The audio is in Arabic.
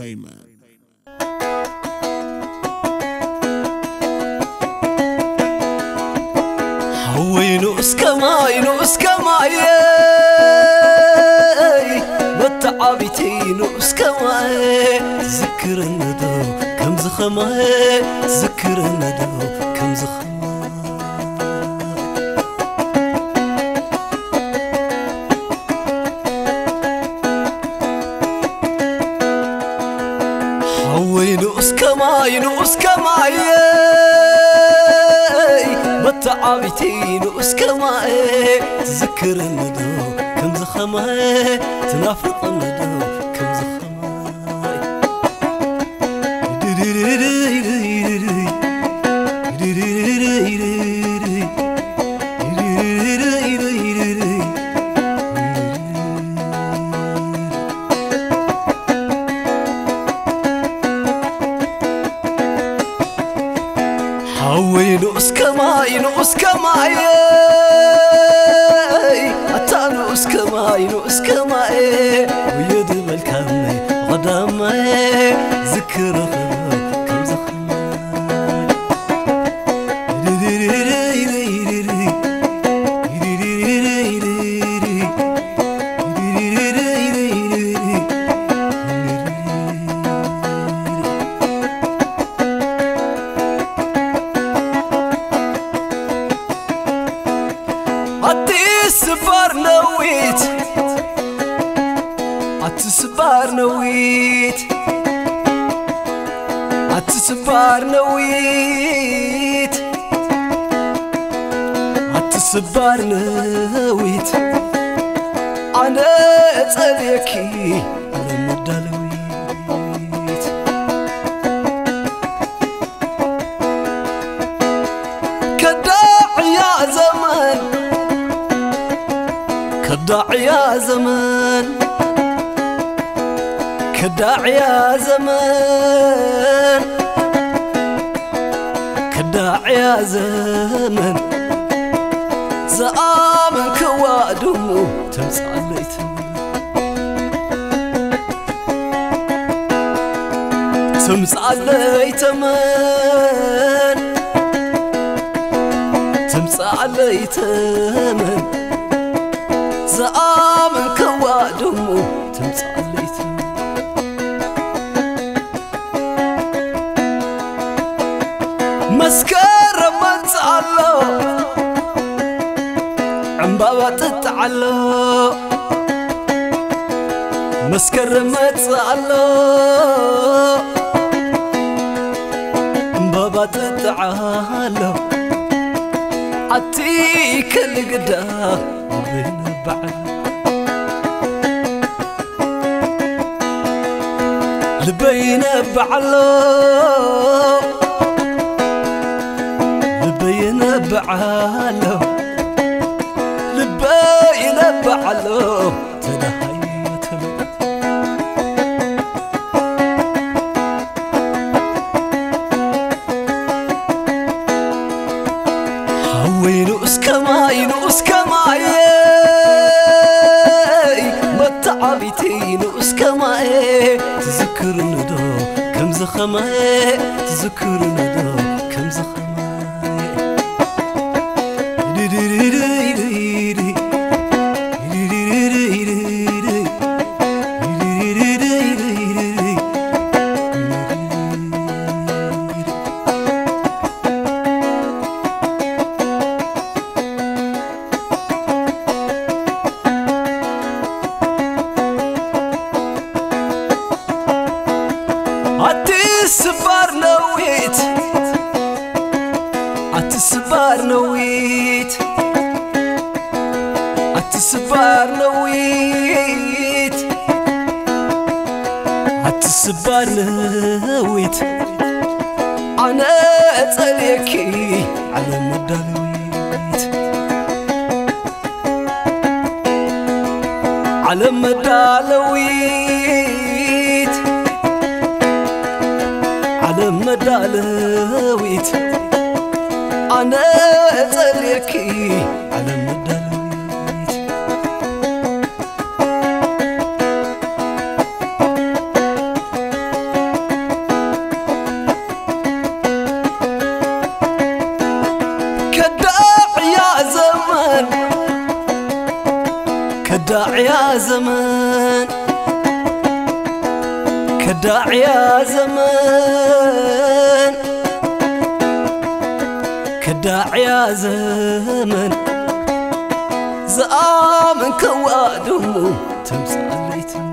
Entertainment. حوينو اسكماينو اسكماي متعابتينو اسكماي ذكر الندو كم زخماي ذكر الندو كم زخماي حوينو اسكماينو اسكماي متعابتينو اسكماي تذكر الندو كم زخماي تنافق الندو كم زخماي حوينو اسكماينو اسكماي اتانو اسكماينو اسكماي ويد بالكامي غدامي. ذكر አትስባር ነዊት አትስባር ነዊት አትስባር ነዊት አትስባር ነዊት አነ ጸልየኪ አለመዳለዊት كداعيا زمان كداعيا زمان كداعيا زمان زآمن كوادمو تمسعليت تمسعليت من تمسعليت من زآمن كوادمو تمسعليت مسكر متعلو عمبابا تتعلو مسكر متعلو عمبابا تتعلو عتيك القدا بين بعد. لبين بعلو لبين بعلو لبين بعلو متعبتينو اسكماي تذكر ندو كم زخماي تذكر ندو السفار نويت السفار نويت السفار نويت السفار نويت أنا أتليكي على مدلوي على مدى نويت الدلويت أنا تريكي على الدلويت كداع يا زمان. كداع يا زمان. كداع يا زمان. زآمن كوادمو تمثاليتنا